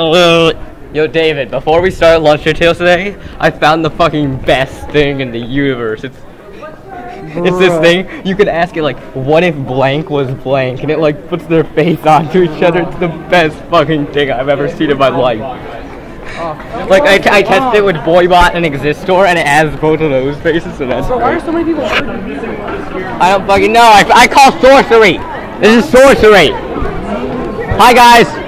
Uh, yo, David, before we start lunch details today, I found the fucking best thing in the universe. It's it's this thing you can ask it like, what if blank was blank, and it like puts their face onto each other. It's the best fucking thing I've ever seen in my life. Like I, I tested it with Boybot and Existor, and it has both of those faces, so that's. Why are so many people? I don't fucking know. I, I call sorcery. This is sorcery. Hi guys.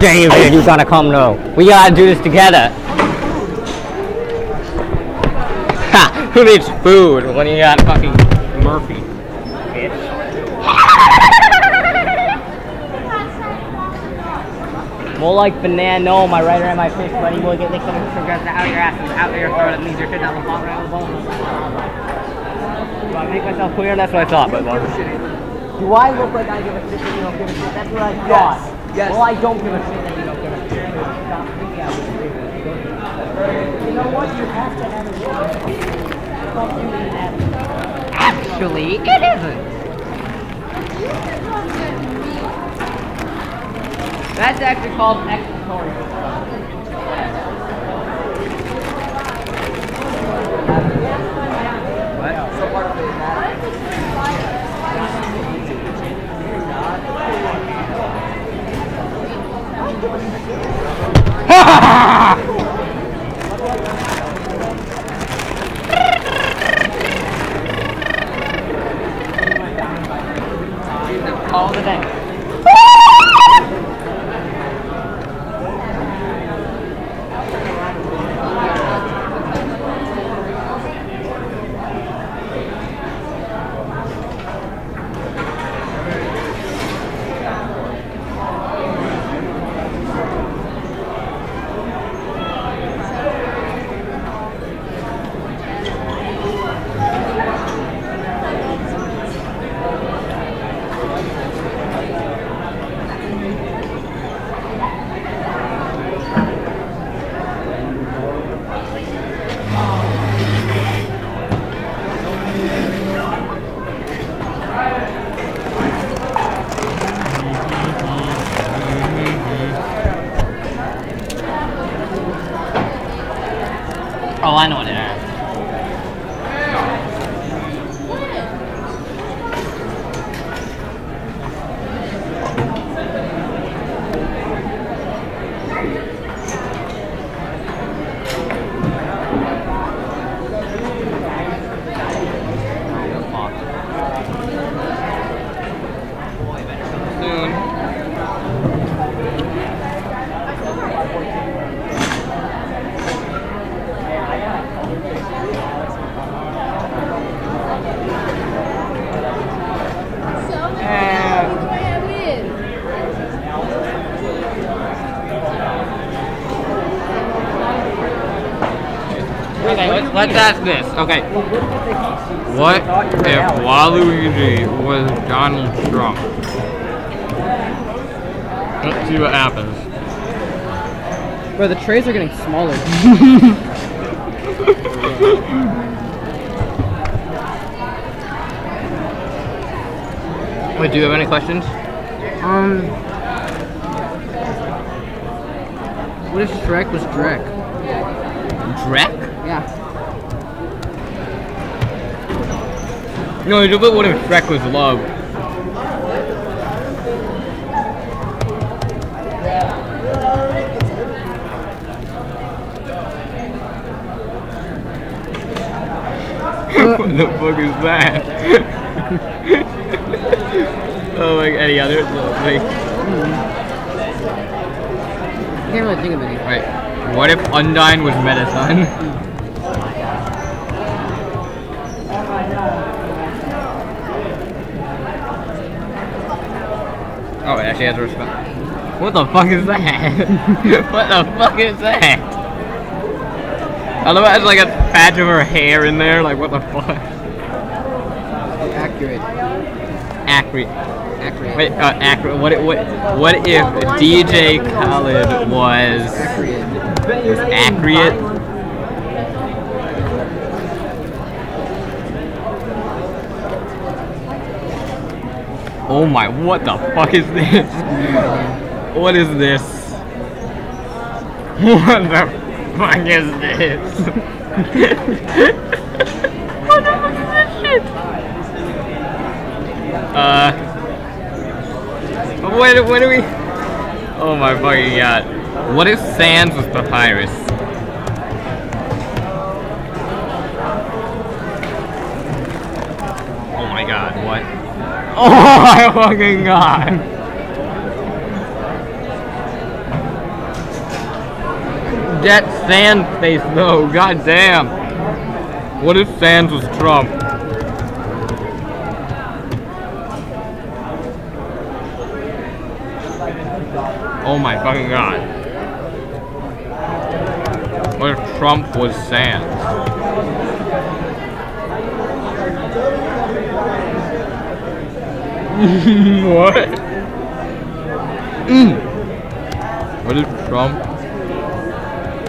I got a two. David, you gotta come though. We gotta do this together. Ha! Who needs food when you got fucking Murphy? More like banana, no, my right hand, my fish, buddy. Will get licked on the sugar out of your ass, out of your throat. It means you're shit down the bottom of the bone. Do I make myself clear? That's what I thought, but well. Do I look like I give a shit that you don't give a shit? That's what I thought. Yes. Well, I don't give a shit that you don't give a shit. Stop thinking I would agree with you. You know what? You have to have a Fuck you and have it. Actually, it isn't. That's actually called extraterritorial. Call the day. Oh, I know what it is. Soon. Okay, let's, ask this. Okay. What if Waluigi was Donald Trump? Let's see what happens. Bro, the trays are getting smaller. Wait, do you have any questions? Um. What if Shrek was Drek? Drek? Yeah. No, but what if Shrek was love? Uh, what the fuck is that? oh, like any other? Like, I can't really think of any. right. What if Undyne was Mettaton? Actually has a response. What the fuck is that? what the fuck is that? I love it has like a patch of her hair in there. Like, what the fuck? Accurate. Accurate. Accurate. Wait, uh, accurate. What, what, what if DJ Khaled was Accurate. was accurate? Oh my, what the fuck is this? What is this? What the fuck is this? what the fuck is this shit? Uh. When, when do we? Oh my fucking god. What if Sans was papyrus? Oh my god, what? Oh my fucking god! That sand face though, god damn! What if Sans was Trump? Oh my fucking god. What if Trump was Sans? what? Mm. What if Trump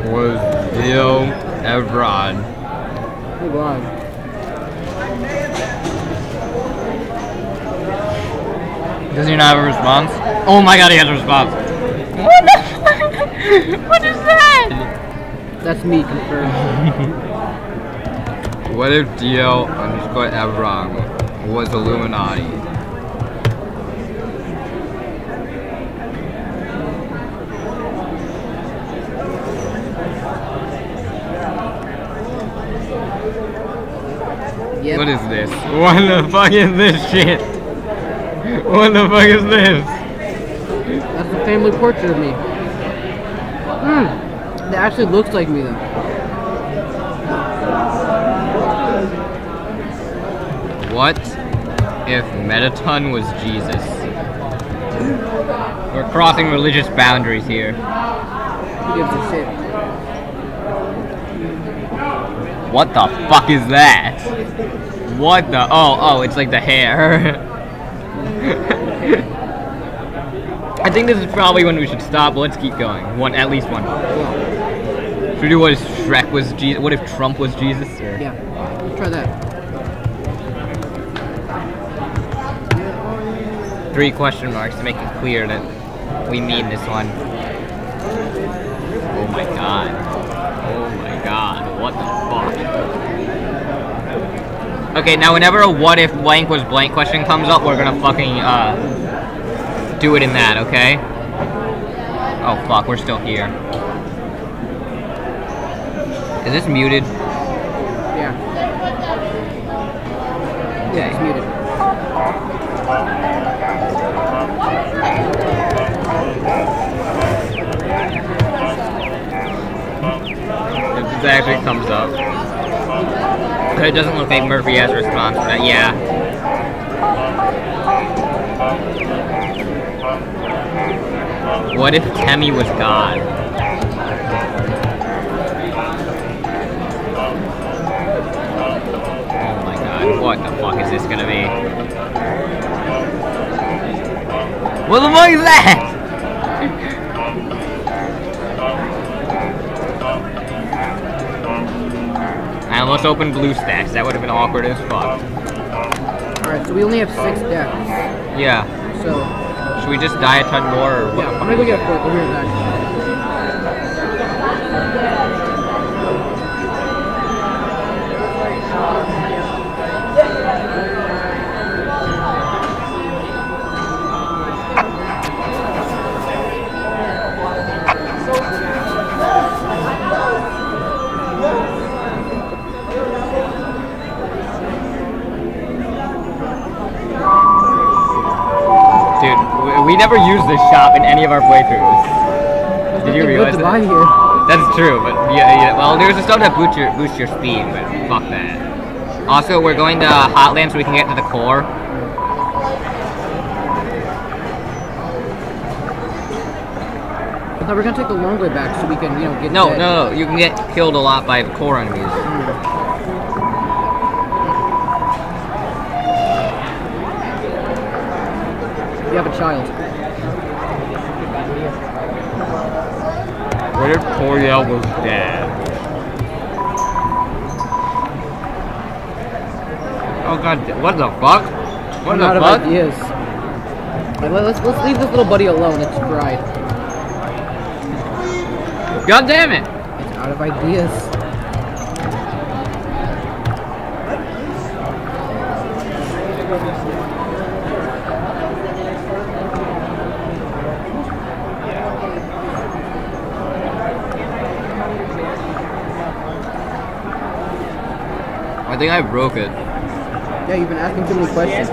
was Leo Evrod? Oh god. Does he not have a response? Oh my god, he has a response. What the fuck? What is that? That's me confirmed. What if DL underscore Evron was Illuminati? Yep. What is this? What the fuck is this shit? What the fuck is this? That's a family portrait of me. Hmm. That actually looks like me though. What if Mettaton was Jesus? We're crossing religious boundaries here. Who gives a shit? What the fuck is that? What the? Oh, oh, it's like the hair. I think this is probably when we should stop. Let's keep going. One, at least one. Should we do what if Shrek was Jesus? What if Trump was Jesus? Or? Yeah. Try that. Three question marks to make it clear that we mean this one. Oh my god. Oh my god. What the? Okay, now whenever a what if blank was blank question comes up, we're gonna fucking, uh, do it in that, okay? Oh fuck, we're still here. Is this muted? Yeah. Yeah, it's muted. This actually comes up. It doesn't look like Murphy has a response that, yeah. What if Temmie was God? Oh my god, what the fuck is this gonna be? What the fuck is that? Let's open BlueStacks. That would have been awkward as fuck. Alright, so we only have six deaths. Yeah. So, Should we just die a ton more or what? yeah, I'm gonna go get a fork over here, Zach. Never used this shop in any of our playthroughs. Did you realize that? here. That's true, but yeah, yeah. Well, there's a stuff that boosts your boost your speed, but fuck that. Also, we're going to Hotland so we can get to the core. Thought we're gonna take the long way back so we can, you know, get No, dead. no, no. You can get killed a lot by the core enemies. You have a child. Whether Toriel was dead. Oh god, what the fuck? What I'm the out fuck? Of ideas. Let's, let's leave this little buddy alone, it's fried. God damn it! It's out of ideas. Think I broke it. Yeah, you've been asking too many questions.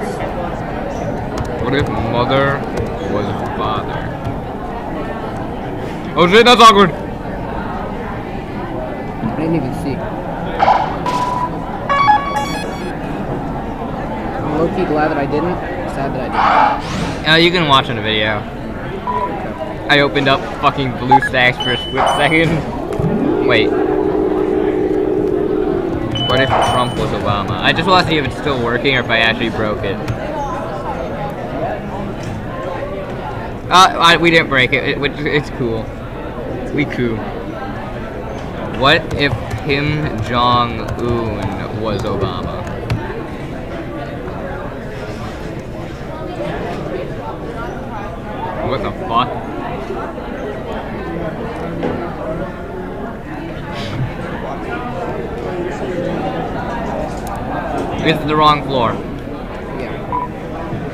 What if mother was father? Oh shit, that's awkward. I didn't even see. I'm low key glad that I didn't. Sad that I didn't. Uh, you can watch in the video. I opened up fucking BlueStacks for a split second. Wait. What if Trump was Obama? I just want to see if it's still working or if I actually broke it. Uh, I, we didn't break it. it. which- It's cool. We cool. What if Kim Jong Un was Obama? What the fuck? It's the wrong floor. Yeah.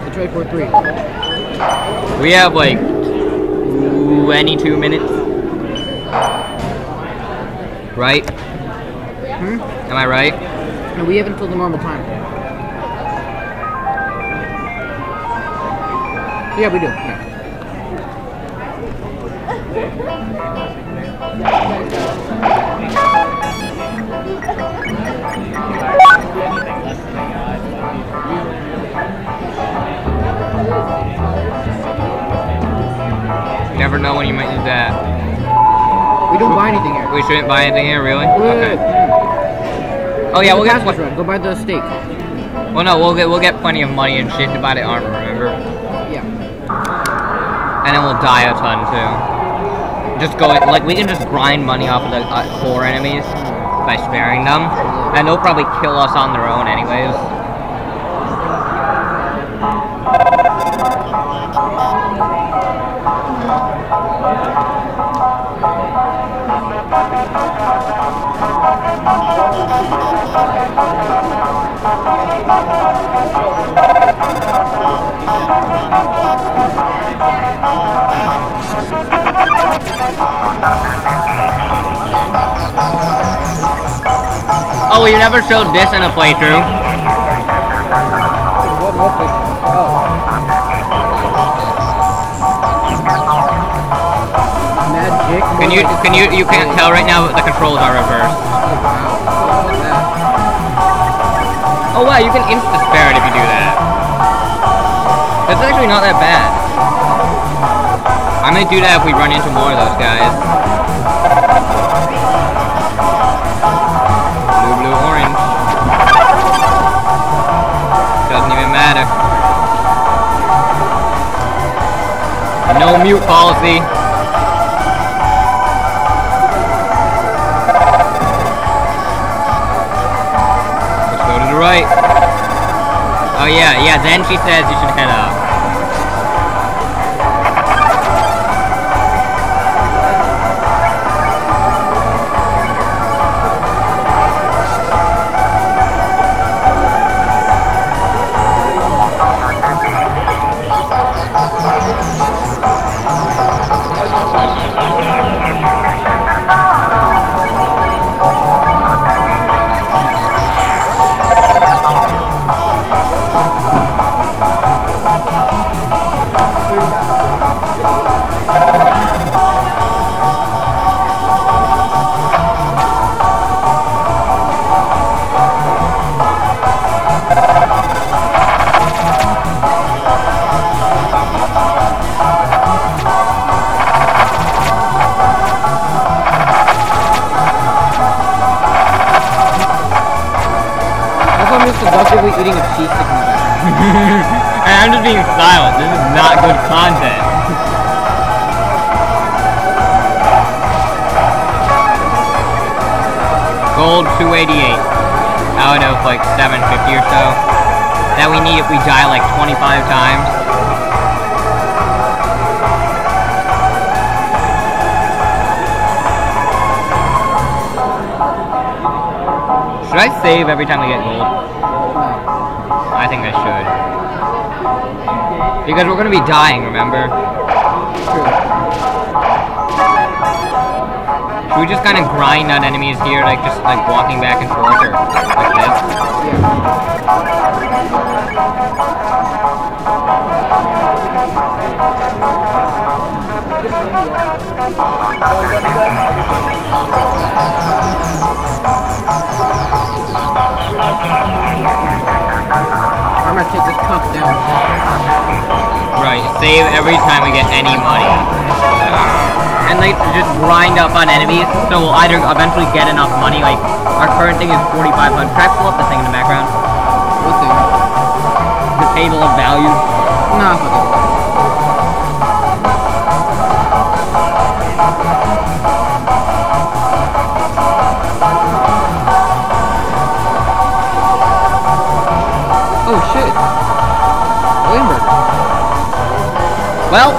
Detroit 4 3. We have like 22 minutes. Right? Hmm? Am I right? No, we have until the normal time. Yeah, we do. Yeah. Know when you might need that. We don't buy anything here. We shouldn't buy anything here, really? Wait, Okay. wait, wait. Oh yeah, we'll Go get. Go buy the steak. Well, no, we'll get we'll get plenty of money and shit to buy the armor. Remember? Yeah. And then we'll die a ton too. Just go like we can just grind money off of the uh, core enemies by sparing them, and they'll probably kill us on their own anyways. Oh, you never showed this in a playthrough. What, what the? Oh. Magic. Can you can you you can't tell right now, but the controls are reversed. Oh wow, you can insta spare it if you do that. That's actually not that bad. I might do that if we run into more of those guys. Blue, blue, orange. Doesn't even matter. No mute policy. Oh yeah, yeah, then she says you should head up. energy or so that we need if we die like 25 times. Should I save every time we get gold? I think I should. Because we're gonna be dying, remember? Should we just kind of grind on enemies here, like just like walking back and forth or like this? I'm gonna take this cup down. Right. Save every time we get any money. And like just grind up on enemies, so we'll either eventually get enough money. Like our current thing is 4,500. Try pull up the thing in the background. What thing? The table of values. Nah, fuck Well,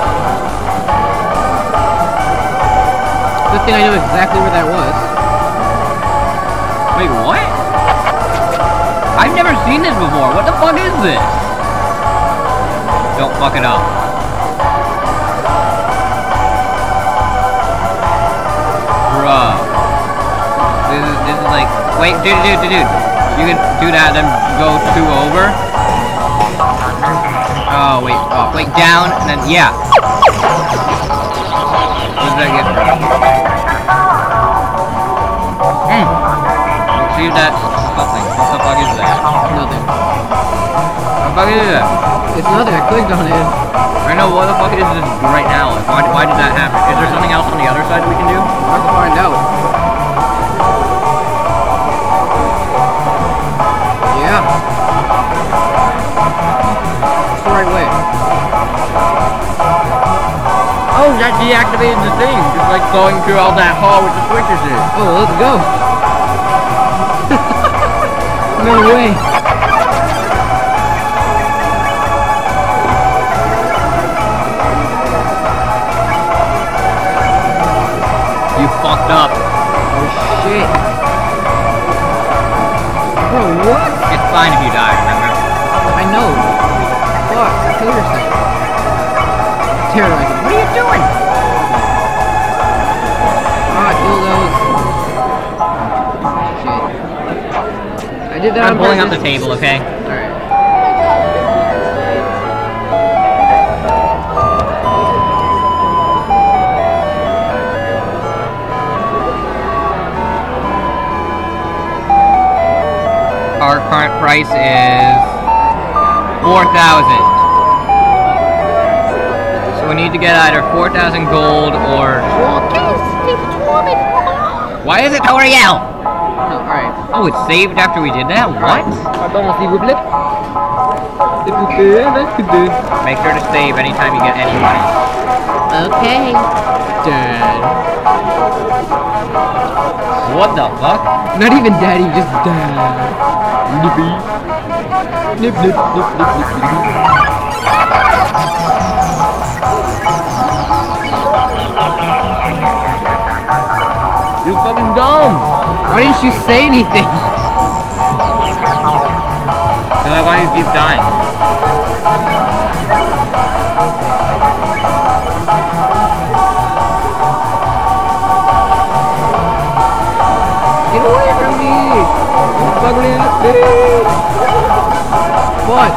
Good thing I know exactly where that was. wait, what? I've never seen this before. What the fuck is this? Don't fuck it up. Bruh. This is, this is like, wait, dude, dude, dude, dude. You can do that, then go two over. Oh, wait, oh, wait, down, and then, yeah. What does that get? Hmm. See that something. What the fuck is that? Nothing. What the fuck is that? It's nothing. I clicked on it. I know what the fuck is this right now? Why, why did that happen? Is there something deactivated the thing. Just like going through all that hall with the switches in. Oh, let's go. no way. You fucked up. Oh shit. Bro, what? It's fine if you die, remember? I know. Fuck, kill yourself. Terrorizing. What are you doing? Kill those. Shit. I did that I'm on pulling up the table, okay? Alright. Our current price is 4,000. So we need to get either 4,000 gold or... Why is it Toriel? Oh, alright. Oh, it saved after we did that? What? Pardon, s'il vous plaît. Make sure to save anytime you get any money. Okay. Dad. What the fuck? Not even daddy, just dad. Nippy. Nip, nip, nip, nip, nip, nip, nip. Dumb! Why didn't you say anything? Then I want you keep dying. Get away from me! You ugly ass bitch! What?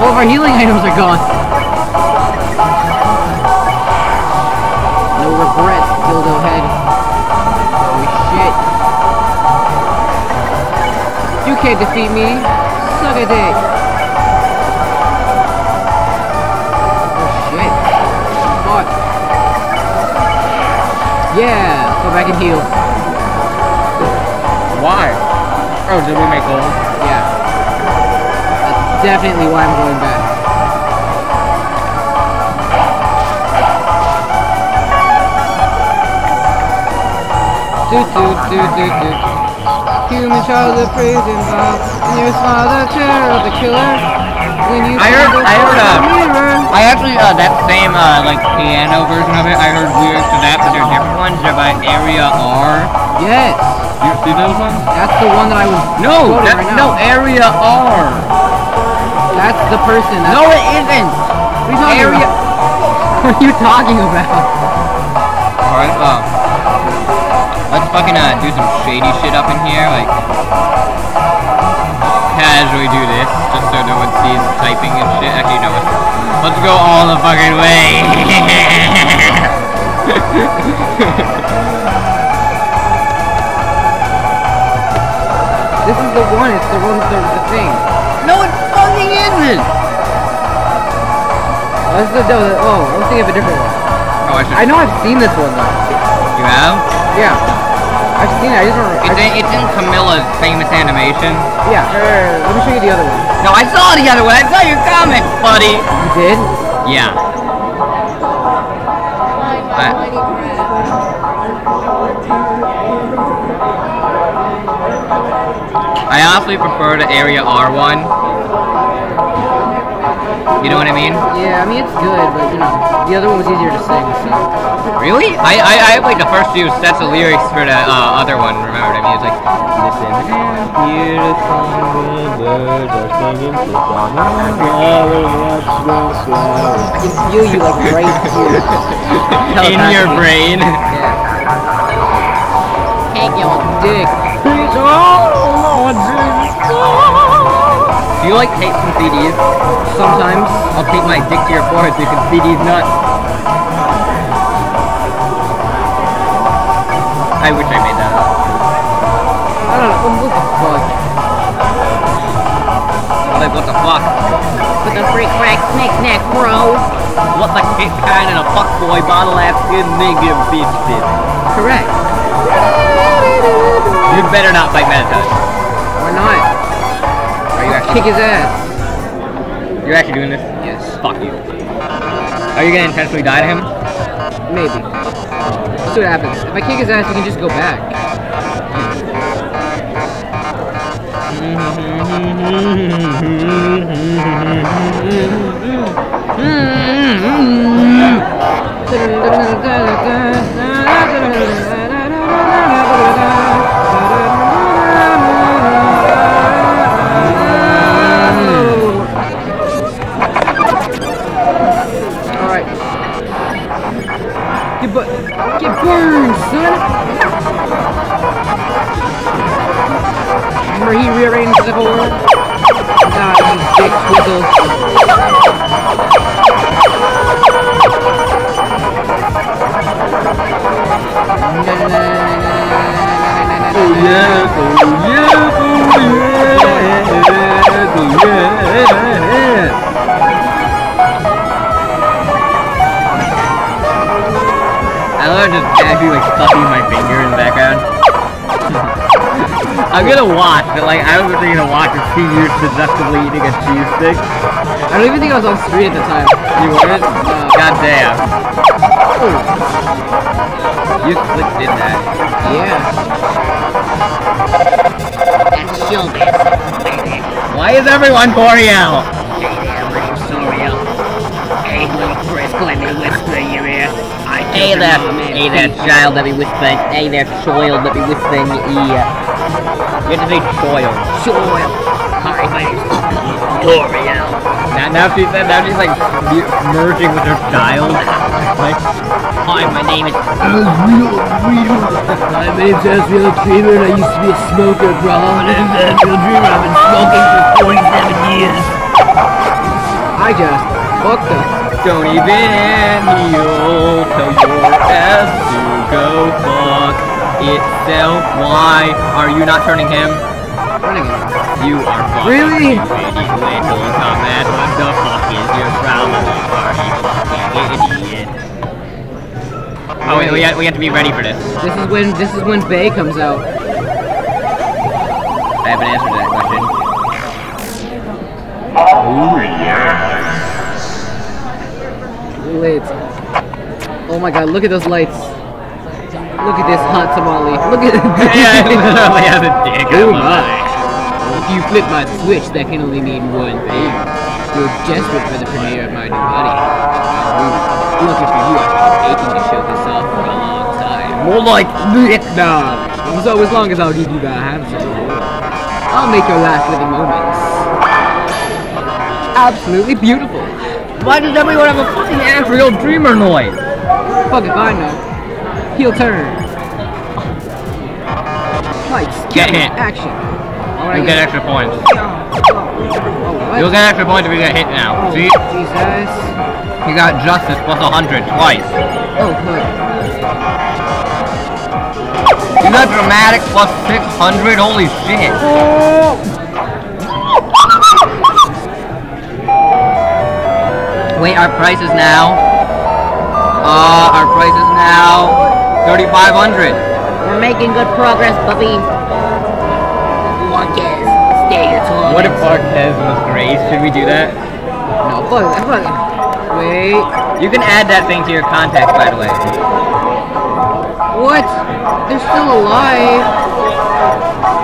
All of our healing items are gone. No regrets, dildo head. Can't defeat me. Suck a dick. Oh shit. Fuck. Yeah, go back and heal. Why? Oh, did we make gold? Yeah. That's definitely why I'm going back. Do do do do do. Human child of prison box, and your father terror of the killer. When you I heard- I heard, uh, mirror. I actually, uh, that same, uh, like, piano version of it, I heard lyrics to that, but they're different ones. They're by Area R. Yes. You see those ones? That's the one that I was No, quoting that, right no, area R. That's the person. That's No, it isn't. What are you talking area. about? What are you talking about? Alright, uh, let's fucking uh, do some shady shit up in here, like casually do this, just so no one sees typing and shit. Actually, no, let's, let's go all the fucking way. This is the one. It's the one with the, the thing. no, it fucking isn't. Oh, this is the, oh, I was thinking of a different one. Oh, I should. I know I've seen this one though. You have? Yeah. I've seen it. I just don't. It's I, in, it's in Camilla's famous animation. yeah. Here, here, let me show you the other one. No, I saw the other one. I saw your comic, buddy. You did? Yeah. I, I honestly prefer the Area R one. You know what I mean? Yeah. I mean, it's good, but you know, the other one was easier to sing. So. Really? I, I, I have like the first few sets of lyrics for the uh, other one, remembered. I mean, it's like, listen, birds are singing, sit down and watch the flowers. I can feel you like right here. In your brain. Yeah. Take your dick. Do you like tape some CDs? Sometimes. I'll tape my dick to your forehead so you can see these nuts. I wish I made that up. I don't know. What the fuck? Like, what the fuck? With the freak crack snake neck, bro. What the shit kind of a fuckboy bottle ass good nigga bitch did? Correct. You better not fight Meditas. Why not? Are you actually, Kick his ass. you're actually doing this? Yes. Fuck you. Are you gonna intentionally die to him? Maybe. Let's see what happens. If I kick his ass, we can just go back. he rearranged the whole um, God, you dick twizzle. I love just actually like sucking my finger. I'm gonna watch, but like I was really gonna watch and see you seductively eating a cheese stick. I don't even think I was on street at the time. You weren't? Uh, God damn. You slick did that. Yeah. That's showbiz. Why is everyone Boreal? Hey there, little Hey, little Chris, let me whisper in your ear. I Hey there, hey there, child, let me whisper. Hey there, child, let me whisper in your ear. You have to say child. Soil. Hi, my name's L'Oreal. Now, now she said, now she's like merging with her child. Like, Hi, my name is... Real dreamer. My name's Asriel Dreemurr and I used to be a smoker, bro. My name's Andrew Dreamer. I've been smoking for 47 years. I just fucked up. don't even kneel. Tell your ass to go fuck itself. Why are you not turning him? Turning him. You are fucking Really? stupid, you little dumbass. What the fuck is your problem? Are you fucking idiot? Oh, wait, we have, we have to be ready for this. This is when this is when Bay comes out. I haven't answered that question. Oh, wait. Oh my god, look at those lights. Look at this hot tamale. Look at yeah, I literally have a dick Oh my. If you flip my switch, that can only mean one thing. You're desperate for the premiere of my new buddy. Ooh, lucky for you, I've been aching to show this off for a long time. More like Nah, So as long as I'll give you that handsome, I'll make your last living moments absolutely beautiful. Why does everyone have a fucking Aerial Dreamer noise? Fuck if I know. Heel turn. Lights. Get hit. Action. You get extra points. Oh, what? You'll get extra points if you get hit now. Oh, See? Jesus. You got Justice plus 100 twice. Oh, good. You got Dramatic plus 600? Holy shit. Wait, our prices now. Uh, our price is now 3,500. We're making good progress, Buffy. Marquez, stay your tour. What if Marquez was Grace? Should we do that? No, fuck, fuck. Wait. You can add that thing to your contacts, by the way. What? They're still alive.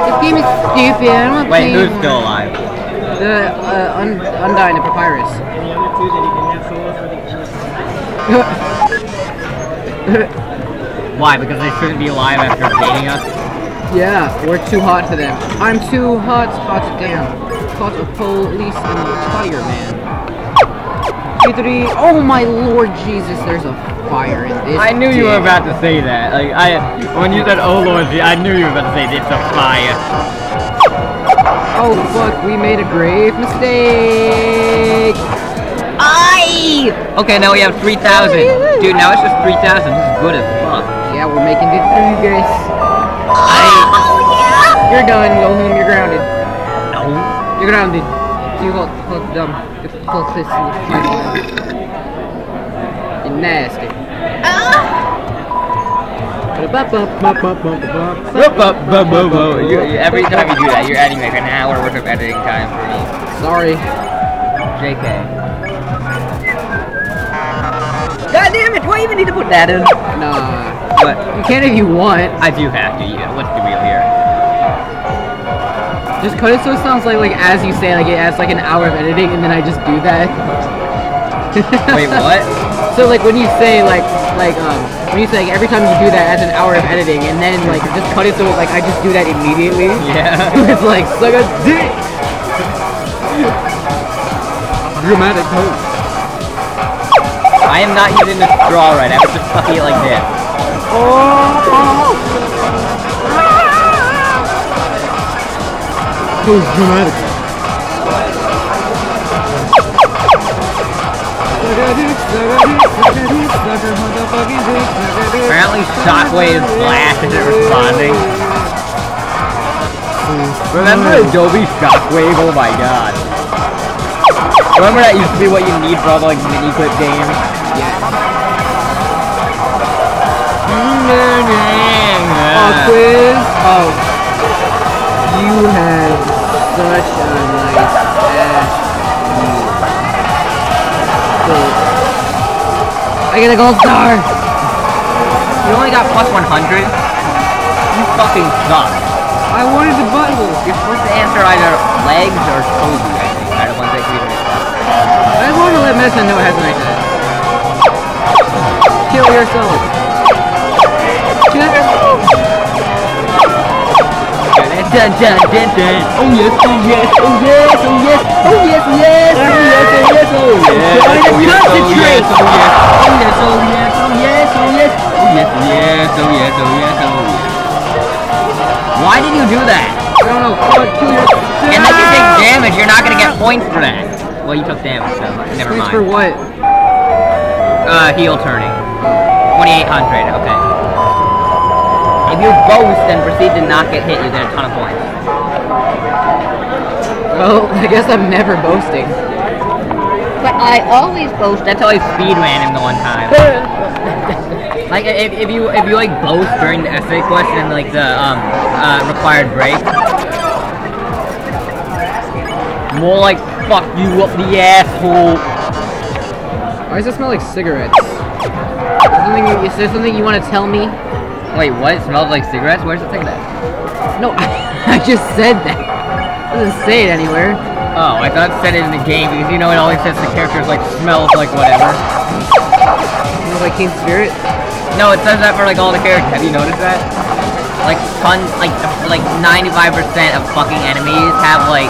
This game is stupid. I don't Wait, who's still alive? The uh, un- Undyne and Papyrus. Why? Because they shouldn't be alive after dating us? yeah, we're too hot for them. I'm too hot, hot damn. Caught a police and a fireman. Oh my lord Jesus, there's a fire in this. I knew you were about to say that. Like I, when you said "Oh Lord," I knew you were about to say it's a fire. Oh fuck, we made a grave mistake. Aye. Okay, now we have three thousand. Dude, now it's just three thousand. This is good as fuck. Yeah, we're making it through, guys. I You're done. Go home. You're grounded. no. You're grounded. You hold, hold dumb. Hold this in the You're nasty. You, you- every time you do that, you're adding like an hour worth of editing time for me. Sorry. JK. God damn it! Do I even need to put that in? Nah. But You can if you want. I do have to. Yeah. What's the real here? Just cut it so it sounds like like as you say like it adds like an hour of editing and then I just do that. Wait, what? So like when you say like like um when you say like every time you do that adds an hour of editing and then like just cut it so like I just do that immediately. Yeah. it's like suck a dick. Dramatic pose. I am not using the straw right. I was just fucking it like this. Pose dramatic. Apparently, Shockwave Blast isn't responding. Remember Adobe Shockwave? Oh my god. Remember that used to be what you need for all the like Miniclip games? Oh, quiz. Oh. You had such a nice ass. I get a gold star. You only got plus 100? You fucking suck. I wanted the button. You're supposed to answer either legs or Toby, I think. Are the ones that it. I just wanted to let Mesa know it has a nice ass. Kill yourself. Dun, dun, dun, dun. Oh yes, oh yes, oh yes, oh yes, oh yes, oh yes, oh yes, oh yes, oh yes. Trying to Oh yes, concentrate. Oh yes, oh yes, oh yes, oh yes, oh yes, oh yes, oh yes, oh yes, oh yes, oh yes. Why did you do that? I don't know. Fuck, kill yourself. And then you take damage, you're not gonna get points for that. Well, you took damage, so never Points for mind. what? Uh, heel turning. 2800, okay. If you boast and proceed to not get hit, you get a ton of points. Well, I guess I'm never boasting. But I always boast. That's how I speed ran him the one time. like if, if you if you like boast during the essay question and like the um uh, required break. More like fuck you up the asshole. Why does it smell like cigarettes? Is there something you, is there something you want to tell me? Wait, what? It smells like cigarettes? Where's it say that? No, I, just said that. It doesn't say it anywhere. Oh, I thought it said it in the game because you know it always says the characters like smells like whatever. Smells like King Spirit. No, it says that for like all the characters. Have you noticed that? like ton, like like 95% of fucking enemies have like,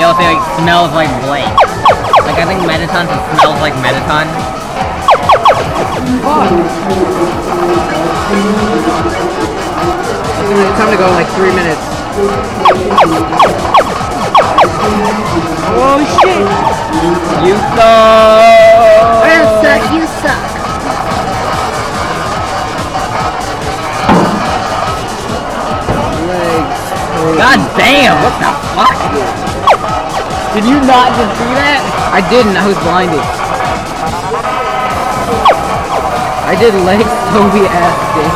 it'll say like smells like blank. Like I think Mettaton smells like. It's gonna- it's time to go in like three minutes. Oh shit! You suck! you suck. Legs. God damn, what the fuck? Did you not just see that? I didn't, I was blinded. I did legs Toby ass dick.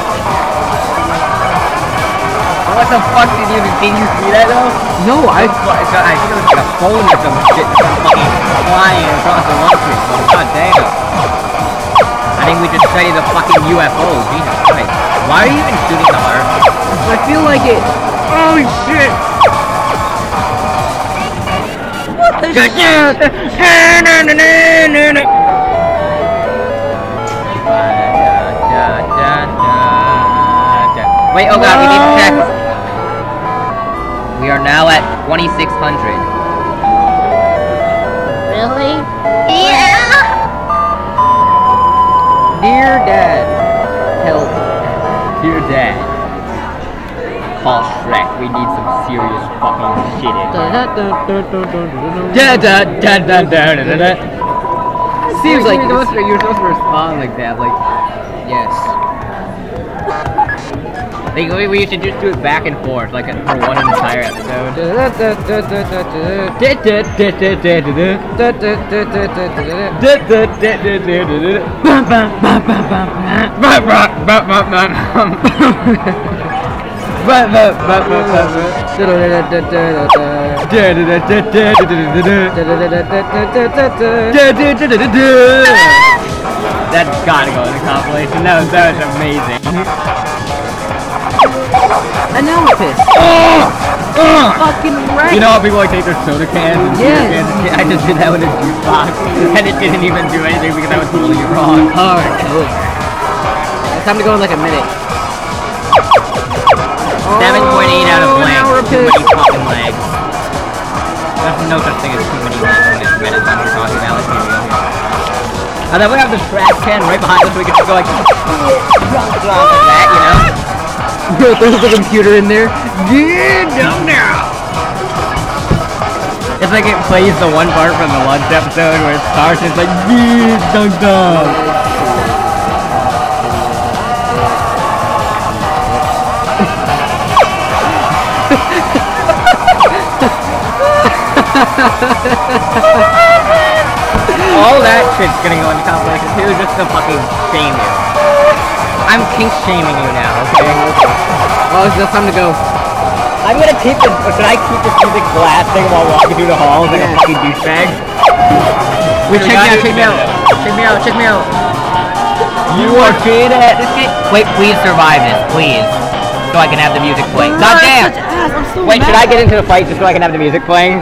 What the fuck did you even did you see that though? No, I I think it was like a phone or some shit fucking flying across the launcher. God damn. I think we just studied the fucking UFO. Jesus Christ. Why are you even shooting the heart? I feel like it. Holy shit! What the shit? Wait, oh god, we need to check. Ah. We are now at 2600. Really? Yeah. Dear Dad, help. Dear Dad. Call Shrek. We need some serious fucking shit in here. Da da da da da da da da. Seems like you're supposed, to, you're supposed to respond like that, like yes. We, we should just do it back and forth, like for one entire episode. That's gotta go in the compilation. That was that was amazing. Analysis. Fucking right. You know how people like take their soda cans and beer Yes. cans? and shit? I just did that with a juice box, and it didn't even do anything because I was holding it wrong. hard killer. It's time to go in like a minute. 7.8 out of Oh, blank. we're Too many fucking legs. There's no such thing as too many legs when it's minutes when we're talking about like. And then we have the trash can right behind us, so we can just go like, Like that, you know? There's the computer in there. get down now. It's like it plays the one part from the lunch episode where it starts. It's like, get down down. All that shit's gonna go into compilation too, just to fucking shame you. I'm kink shaming you now, okay? Oh, it's just time to go. I'm gonna keep this. Should I keep this music blasting while walking through the halls like a Yeah. fucking douchebag? Wait, check me out, check me out. Check me out, check me out. You are good at This game. Wait, please survive this, please. So I can have the music play. God damn! Wait, should I get into the fight just so I can have the music playing?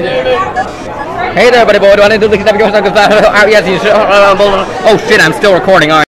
Hey there, buddy boy. Do I need to do this? Oh, yes, you should. Oh shit, I'm still recording. All right.